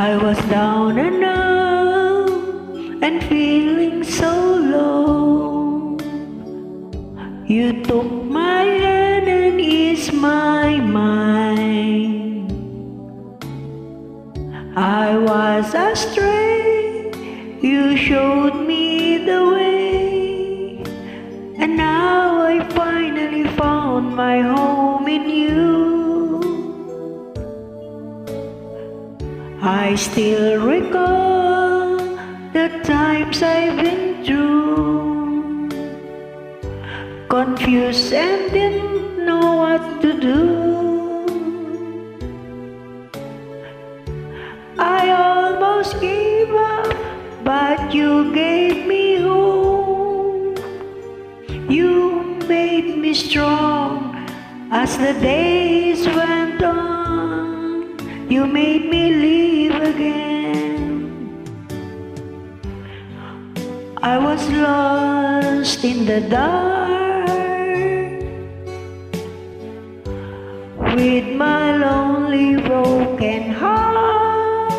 I was down and out and feeling so low. You took my hand and eased my mind. I was astray, you showed me the way, and now I finally found my home in you. I still recall the times I've been through, confused and didn't know what to do. I almost gave up, but you gave me hope. You made me strong as the days went on. You made me live I was lost in the dark with my lonely broken heart.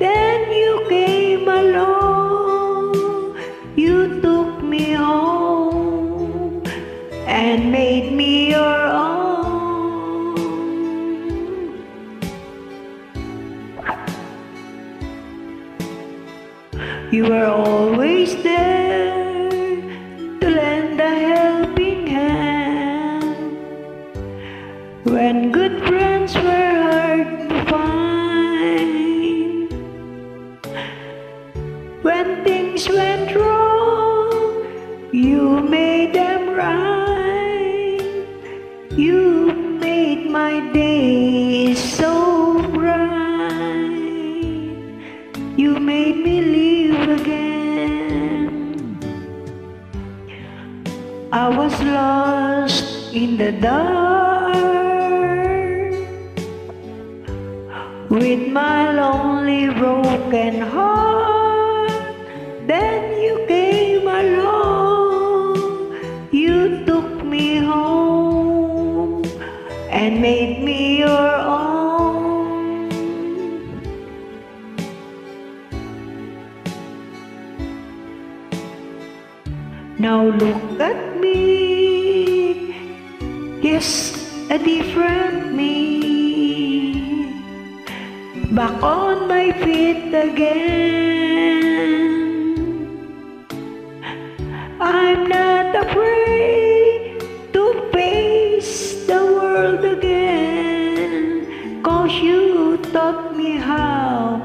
Then you came along, you took me home and made me You were always there to lend a helping hand when good friends were hard to find. When things went wrong, you made them right. You made my days so You made me live again. I was lost in the dark with my lonely broken heart. Then you came along, you took me home and made me your Now look at me, yes, a different me. Back on my feet again. I'm not afraid to face the world again. Cause you taught me how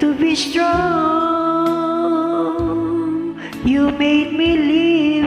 to be strong. You made me live